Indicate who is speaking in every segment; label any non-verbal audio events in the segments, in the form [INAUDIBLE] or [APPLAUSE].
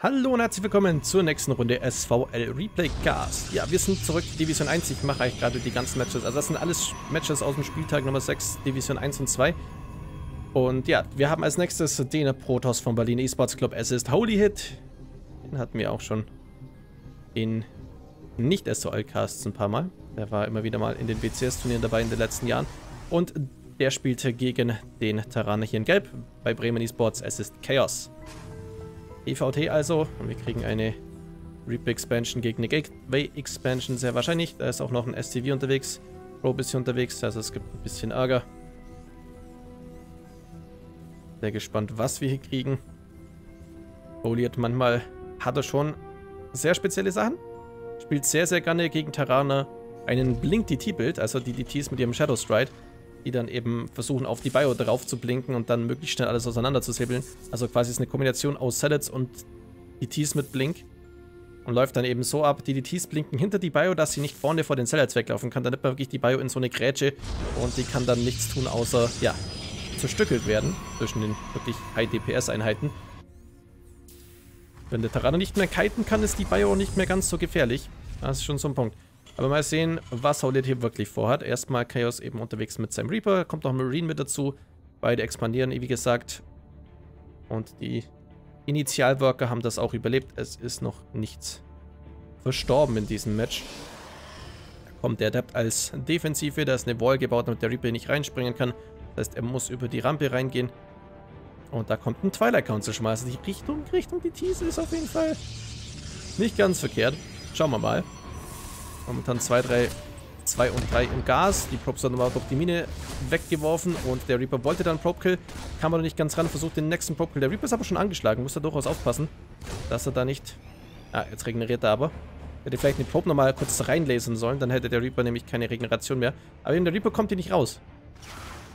Speaker 1: Hallo und herzlich willkommen zur nächsten Runde SVL Replay Cast. Ja, wir sind zurück, Division 1. Ich mache eigentlich gerade die ganzen Matches. Also das sind alles Matches aus dem Spieltag Nummer 6, Division 1 und 2. Und ja, wir haben als nächstes den Protoss vom Berlin Esports Club. Es ist Holy Hit. Den hatten wir auch schon in Nicht-SVL-Casts ein paar Mal. Der war immer wieder mal in den BCS-Turnieren dabei in den letzten Jahren. Und der spielte gegen den Terraner hier in Gelb bei Bremen Esports. Es ist Chaos. EVT also. Und wir kriegen eine Reaper Expansion gegen eine Gateway Expansion sehr wahrscheinlich. Da ist auch noch ein STV unterwegs. Pro bisschen unterwegs, also es gibt ein bisschen Ärger. Sehr gespannt, was wir hier kriegen. Foliert manchmal hat er schon sehr spezielle Sachen. Spielt sehr, sehr gerne gegen Terraner einen Blink-DT-Bild, also die DTs mit ihrem Shadow Stride die dann eben versuchen auf die Bio drauf zu blinken und dann möglichst schnell alles auseinander zu säbeln. Also quasi ist eine Kombination aus Salads und DTs mit Blink. Und läuft dann eben so ab, die DTs blinken hinter die Bio, dass sie nicht vorne vor den Salads weglaufen kann. Dann nimmt man wirklich die Bio in so eine Grätsche und die kann dann nichts tun, außer, ja, zerstückelt werden zwischen den wirklich High DPS Einheiten. Wenn der Terraner nicht mehr kiten kann, ist die Bio nicht mehr ganz so gefährlich. Das ist schon so ein Punkt. Aber mal sehen, was Howlet hier wirklich vorhat. Erstmal Chaos eben unterwegs mit seinem Reaper. Kommt noch Marine mit dazu. Beide expandieren, wie gesagt. Und die Initialworker haben das auch überlebt. Es ist noch nichts verstorben in diesem Match. Da kommt der Adept als Defensive. Da ist eine Wall gebaut, damit der Reaper nicht reinspringen kann. Das heißt, er muss über die Rampe reingehen. Und da kommt ein Twilight Council. Also die Richtung, Richtung die Tease ist auf jeden Fall nicht ganz verkehrt. Schauen wir mal. Momentan 2, 3, 2 und 3 im Gas. Die Probes haben aber durch die Mine weggeworfen und der Reaper wollte dann Probe-Kill. Kam aber nicht ganz ran, versucht den nächsten Probe-Kill. Der Reaper ist aber schon angeschlagen, muss da durchaus aufpassen, dass er da nicht... Ah, jetzt regeneriert er aber. Hätte vielleicht den Probe nochmal kurz reinlesen sollen, dann hätte der Reaper nämlich keine Regeneration mehr. Aber eben der Reaper kommt hier nicht raus.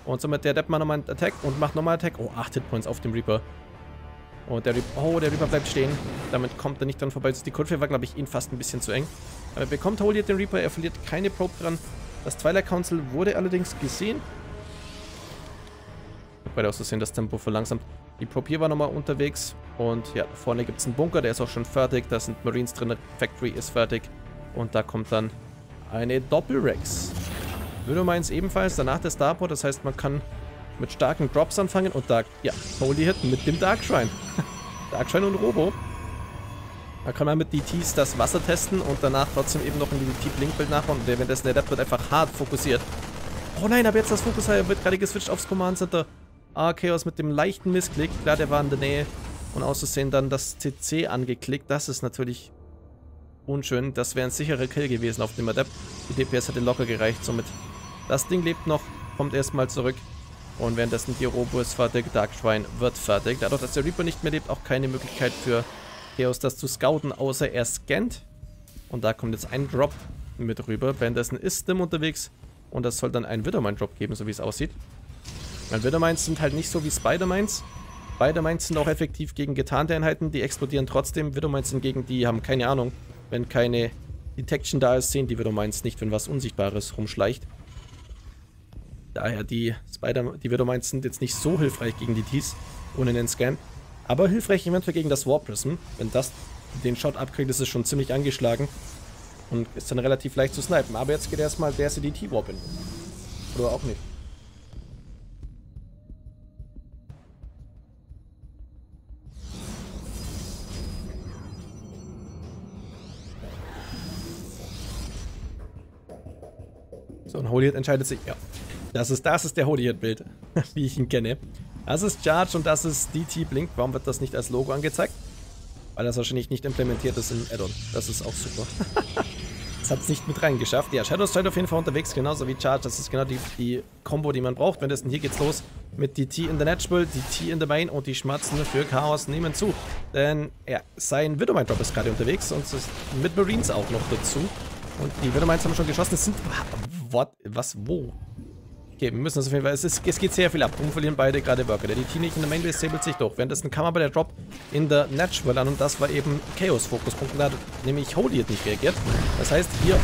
Speaker 1: Und somit der Depp macht nochmal einen Attack und macht nochmal Attack. Oh, 8 Hitpoints auf dem Reaper. Und der Reaper, oh, der Reaper bleibt stehen. Damit kommt er nicht dran vorbei. Die Kurve war, glaube ich, ihn fast ein bisschen zu eng. Aber er bekommt Holiet den Reaper, er verliert keine Probe dran. Das Twilight Council wurde allerdings gesehen. Bei der auszusehen, das Tempo verlangsamt. Die Probe hier war nochmal unterwegs. Und ja, vorne gibt es einen Bunker, der ist auch schon fertig. Da sind Marines drin, Factory ist fertig. Und da kommt dann eine Doppelrex. Widow ebenfalls, danach der Starport. Das heißt, man kann mit starken Drops anfangen. Und da, ja, Holy Hit mit dem Dark Shrine. [LAUGHS] Dark Shrine und Robo. Da kann man mit DTs das Wasser testen und danach trotzdem eben noch ein DT-Blinkbild nachbauen. Und währenddessen der Depp wird einfach hart fokussiert. Oh nein, aber jetzt das Fokus wird gerade geswitcht aufs Command Center. Ah, Chaos mit dem leichten Missklick. Klar, der war in der Nähe. Und auszusehen dann das CC angeklickt. Das ist natürlich unschön. Das wäre ein sicherer Kill gewesen auf dem Adept. Die DPS hätte locker gereicht. Somit das Ding lebt noch, kommt erstmal zurück. Und währenddessen die Robo ist fertig, Darkschwein wird fertig. Dadurch, dass der Reaper nicht mehr lebt, auch keine Möglichkeit für Chaos das zu scouten, außer er scannt. Und da kommt jetzt ein Drop mit rüber. Währenddessen ist Stim unterwegs. Und das soll dann einen Widowmine-Drop geben, so wie es aussieht. Weil Widowmines sind halt nicht so wie Spider-Mines. Spider-Mines sind auch effektiv gegen getarnte Einheiten, die explodieren trotzdem. Widowmines hingegen, die haben keine Ahnung. Wenn keine Detection da ist, sehen die Widowmines nicht, wenn was Unsichtbares rumschleicht. Daher die Spider die Widowmines sind jetzt nicht so hilfreich gegen die Ts ohne den Scan. Aber hilfreich eventuell gegen das War Prism. Wenn das den Shot abkriegt, ist es schon ziemlich angeschlagen. Und ist dann relativ leicht zu snipen. Aber jetzt geht erstmal der CDT Warp in. Oder auch nicht. So, und Holiet entscheidet sich, ja. Das ist, das ist der Holiet-Bild, [LAUGHS] wie ich ihn kenne. Das ist Charge und das ist DT Blink. Warum wird das nicht als Logo angezeigt? Weil das wahrscheinlich nicht implementiert ist im Addon. Das ist auch super. [LAUGHS] das hat es nicht mit reingeschafft. Ja, Shadow Stride auf jeden Fall unterwegs, genauso wie Charge. Das ist genau die, die Combo, die man braucht. Wenn das denn hier geht's los mit DT in der Natural, DT in der Main und die Schmatzen für Chaos nehmen zu. Denn ja, sein Widowmine Drop ist gerade unterwegs und mit Marines auch noch dazu. Und die Widowmines haben schon geschossen. Es sind... What? Was? Wo? Okay, wir müssen das auf jeden Fall. Es, ist, es geht sehr viel ab. Warum verlieren beide gerade Worker? Der nicht in der Mainbase sabelt sich durch. Währenddessen kam aber der Drop in der Natural an und das war eben Chaos-Fokuspunkt. Da hat nämlich Holy nicht reagiert. Das heißt, hier.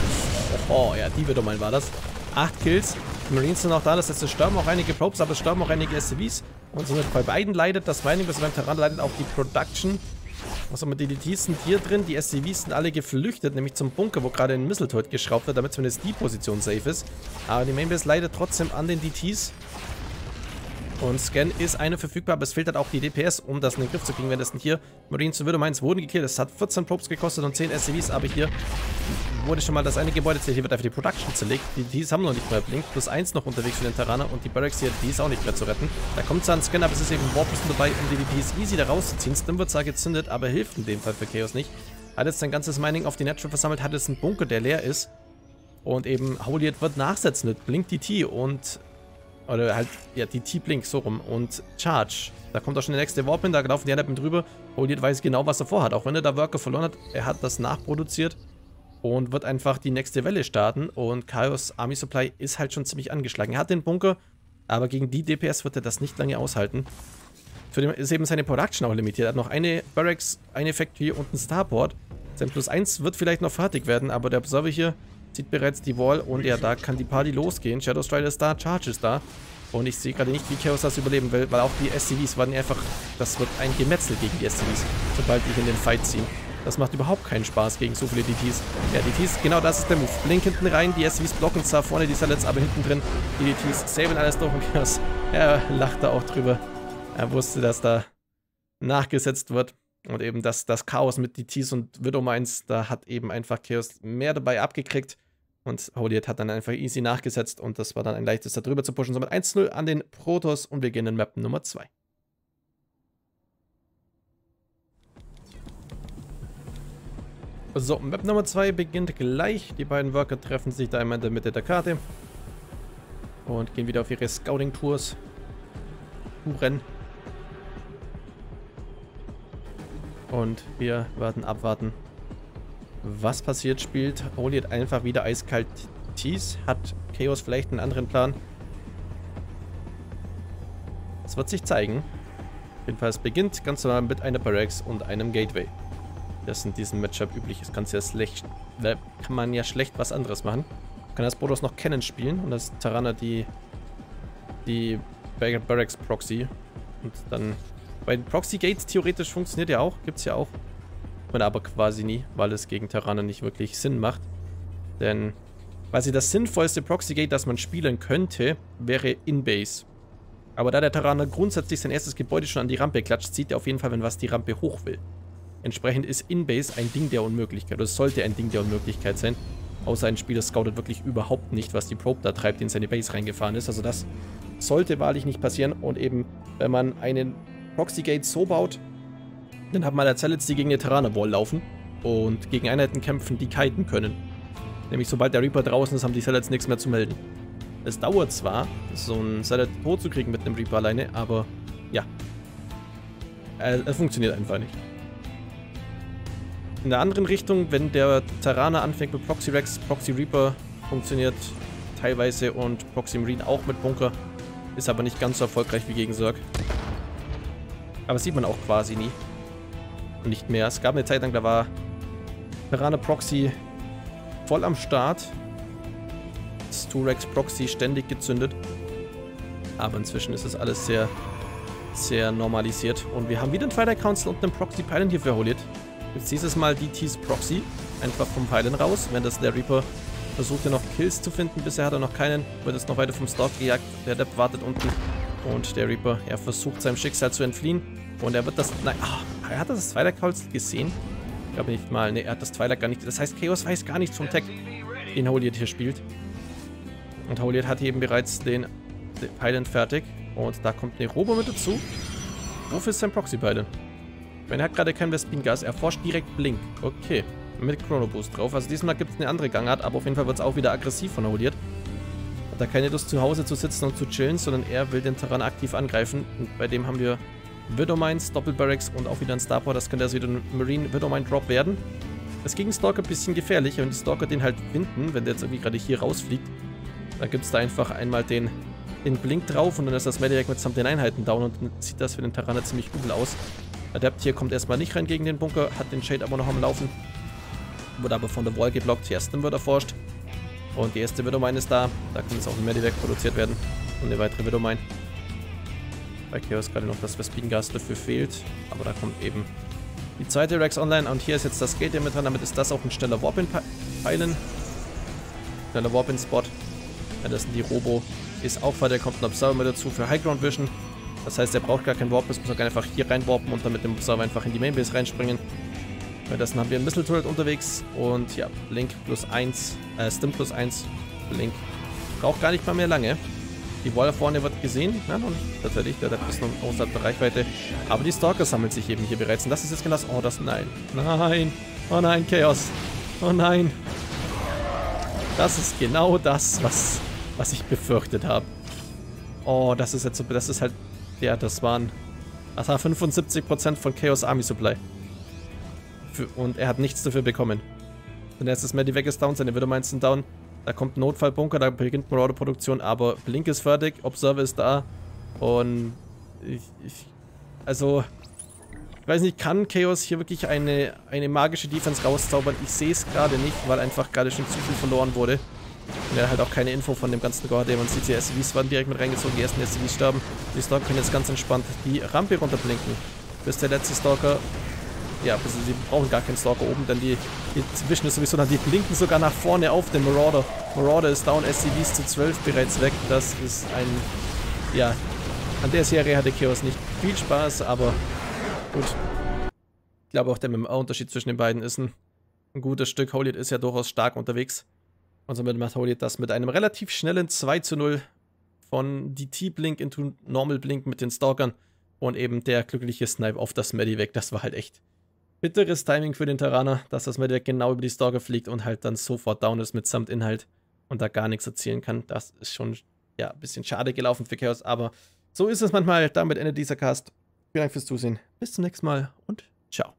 Speaker 1: Oh, ja, die wieder mal war das. Acht Kills. Die Marines sind auch da. Das heißt, es sterben auch einige Probes, aber es sterben auch einige SCVs. Und somit bei beiden leidet das Mining, das beim Terran leidet auch die Production. Also mit DDTs sind hier drin, die SCVs sind alle geflüchtet, nämlich zum Bunker, wo gerade ein Mistletoe geschraubt wird, damit zumindest die Position safe ist. Aber die Mainbase leidet trotzdem an den DTs. Und Scan ist eine verfügbar, aber es fehlt halt auch die DPS, um das in den Griff zu kriegen. Wenn das hier Marines und Widowmines wurden gekillt. Es hat 14 Probes gekostet und 10 SCVs, aber hier wurde schon mal das eine Gebäude zerlegt. Hier wird einfach die Production zerlegt. Die Ds haben noch nicht mehr Blink. Plus 1 noch unterwegs für den Terraner und die Barracks hier, die ist auch nicht mehr zu retten. Da kommt zwar ein Scan, aber es ist eben Warpisten dabei, um die DPs easy da rauszuziehen. Stim wird zwar gezündet, aber hilft in dem Fall für Chaos nicht. Hat jetzt sein ganzes Mining auf die Natural versammelt, hat jetzt einen Bunker, der leer ist. Und eben Holiet wird nachsetzen mit Blink DT und oder halt, ja, die T-Blink, so rum. Und Charge. Da kommt auch schon der nächste Warp hin, da laufen die anderen drüber. Holiet weiß genau, was er vorhat. Auch wenn er da Worker verloren hat, er hat das nachproduziert und wird einfach die nächste Welle starten. Und Chaos Army Supply ist halt schon ziemlich angeschlagen. Er hat den Bunker, aber gegen die DPS wird er das nicht lange aushalten. Den ist eben seine Production auch limitiert. Er hat noch eine Barracks, eine Factory und ein Starport. Sein Plus 1 wird vielleicht noch fertig werden, aber der Observer hier Sieht bereits die Wall und ja, da kann die Party losgehen. Shadow Strider ist da, Charge ist da. Und ich sehe gerade nicht, wie Chaos das überleben will, weil auch die SCVs waren einfach... Das wird ein Gemetzel gegen die SCVs, sobald die in den Fight ziehen. Das macht überhaupt keinen Spaß gegen so viele DTs. Ja, DTs, genau das ist der Move. Blink hinten rein, die SCVs blocken zwar vorne die Salets, aber hinten drin die DTs saven alles durch und Chaos, er lacht da auch drüber. Er wusste, dass da nachgesetzt wird. Und eben das, das Chaos mit DTs und Widowmines, da hat eben einfach Chaos mehr dabei abgekriegt. Und Holiet hat dann einfach easy nachgesetzt und das war dann ein leichtes da drüber zu pushen. Somit 1-0 an den Protoss und wir gehen in Map Nummer 2. So, Map Nummer 2 beginnt gleich. Die beiden Worker treffen sich da einmal in der Mitte der Karte. Und gehen wieder auf ihre Scouting-Tours. Touren. Und wir werden abwarten, was passiert. Spielt Oliet einfach wieder eiskalt Tease? Hat Chaos vielleicht einen anderen Plan? Es wird sich zeigen. Jedenfalls beginnt ganz normal mit einer Barracks und einem Gateway. Das in diesem Matchup üblich ist. Kannst ja schlecht, kann man ja schlecht was anderes machen. Kann das Bodos noch Cannon spielen und das Tarana die, die Barracks Proxy. Und dann bei den Proxy Gates theoretisch funktioniert ja auch. Gibt es ja auch. Man aber quasi nie, weil es gegen Terraner nicht wirklich Sinn macht. Denn quasi das sinnvollste Proxy Gate, das man spielen könnte, wäre In-Base. Aber da der Terraner grundsätzlich sein erstes Gebäude schon an die Rampe klatscht, sieht er auf jeden Fall, wenn was die Rampe hoch will. Entsprechend ist In-Base ein Ding der Unmöglichkeit. Oder sollte ein Ding der Unmöglichkeit sein. Außer ein Spieler scoutet wirklich überhaupt nicht, was die Probe da treibt, in seine Base reingefahren ist. Also das sollte wahrlich nicht passieren. Und eben, wenn man einen Proxy Gate so baut, dann hat man der Zellets, die gegen die Terraner Wall laufen und gegen Einheiten kämpfen, die kiten können. Nämlich sobald der Reaper draußen ist, haben die Zellets nichts mehr zu melden. Es dauert zwar, so ein Zellet tot zu kriegen mit einem Reaper alleine, aber ja. Es, es funktioniert einfach nicht. In der anderen Richtung, wenn der Terraner anfängt mit Proxy Rex, Proxy Reaper funktioniert teilweise und Proxy Marine auch mit Bunker, ist aber nicht ganz so erfolgreich wie gegen Zerg. Aber das sieht man auch quasi nie. Und nicht mehr. Es gab eine Zeit lang, da war Piranha Proxy voll am Start. Sturex Proxy ständig gezündet. Aber inzwischen ist das alles sehr, sehr normalisiert. Und wir haben wieder einen Twilight Council und einen Proxy Pylon hier verholiert. Jetzt dieses Mal DT's Proxy. Einfach vom Pylon raus. Wenn das der Reaper versucht, ja noch Kills zu finden. Bisher hat er noch keinen. Wird es noch weiter vom Stalk gejagt. Der Depp wartet unten. Und der Reaper, er versucht seinem Schicksal zu entfliehen. Und er wird das... Nein, oh, er hat das Twilight Council gesehen? Ich glaube nicht mal. Ne, er hat das Twilight gar nicht... Das heißt, Chaos weiß gar nichts vom Tech, den Holiet hier spielt. Und Holiet hat eben bereits den, den Pylon fertig. Und da kommt eine Robo mit dazu. Wofür ist sein Proxy-Pylon? Wenn er hat gerade kein Vespin-Gas, er forscht direkt Blink. Okay, mit Chrono Boost drauf. Also diesmal gibt es eine andere Gangart, aber auf jeden Fall wird es auch wieder aggressiv von Holiet da keine Lust zu Hause zu sitzen und zu chillen, sondern er will den Terran aktiv angreifen. Und bei dem haben wir Widowmines, Doppelbarracks und auch wieder ein Starport. Das könnte also wieder ein Marine Widowmine Drop werden. Das gegen Stalker ein bisschen gefährlich. Wenn die Stalker den halt finden, wenn der jetzt irgendwie gerade hier rausfliegt, dann gibt es da einfach einmal den, den Blink drauf und dann ist das Medivac mitsamt den Einheiten down und dann sieht das für den Terraner ziemlich übel aus. Adept hier kommt erstmal nicht rein gegen den Bunker, hat den Shade aber noch am Laufen. Wurde aber von der Wall geblockt. Ersten wird erforscht. Und die erste Widowmine ist da. Da kann jetzt auch ein Medivac produziert werden. Und eine weitere Widowmine. Bei Chaos gerade noch das Vespin-Gas dafür fehlt. Aber da kommt eben die zweite Rex online und hier ist jetzt das Gate mit dran, damit ist das auch ein schneller Warp-In-Peilen. Schneller Warp-In-Spot. Ja, das sind die Robo. Ist auch weiter, kommt ein Observer mit dazu für High Ground Vision. Das heißt, er braucht gar keinen Warp, es muss er einfach hier reinwarpen und dann mit dem Observer einfach in die Mainbase reinspringen. Währenddessen haben wir ein Missile Turret unterwegs und ja, Blink plus 1, äh, Stim plus 1, Blink. Braucht gar nicht mal mehr lange. Die Wall vorne wird gesehen. Ja, noch nicht tatsächlich. Der hat bis noch außerhalb der Reichweite. Aber die Stalker sammeln sich eben hier bereits. Und das ist jetzt genau das. Oh, das. Nein. Nein. Oh nein, Chaos. Oh nein. Das ist genau das, was, was ich befürchtet habe. Oh, das ist jetzt so. Das ist halt. Ja, das waren. Das war 75% von Chaos Army Supply. Für, und er hat nichts dafür bekommen. Und ist Medivac ist down, seine Widowmines sind down. Da kommt ein Notfallbunker, da beginnt Marauder-Produktion, aber Blink ist fertig, Observer ist da. Und ich, ich, also, ich weiß nicht, kann Chaos hier wirklich eine, eine magische Defense rauszaubern? Ich sehe es gerade nicht, weil einfach gerade schon zu viel verloren wurde. Und er halt auch keine Info von dem ganzen Gore Man sieht, die SCVs waren direkt mit reingezogen, die ersten SCVs sterben. Die Stalker können jetzt ganz entspannt die Rampe runterblinken. Bis der letzte Stalker ja, sie brauchen gar keinen Stalker oben, denn die, die Vision ist sowieso dann, die blinken sogar nach vorne auf den Marauder. Marauder ist down, SCVs zu 12 bereits weg. Das ist ein, ja, an der Serie hatte Chaos nicht viel Spaß, aber gut. Ich glaube auch der MMR-Unterschied zwischen den beiden ist ein, ein gutes Stück. Holiet ist ja durchaus stark unterwegs. Und somit macht Holiet das mit einem relativ schnellen 2 zu 0 von DT-Blink into Normal Blink mit den Stalkern und eben der glückliche Snipe auf das Medivac. Das war halt echt bitteres Timing für den Terraner, dass das Medivac genau über die Stalker fliegt und halt dann sofort down ist mitsamt Inhalt und da gar nichts erzielen kann. Das ist schon ja, ein bisschen schade gelaufen für Chaos, aber so ist es manchmal. Damit endet dieser Cast. Vielen Dank fürs Zusehen. Bis zum nächsten Mal und ciao.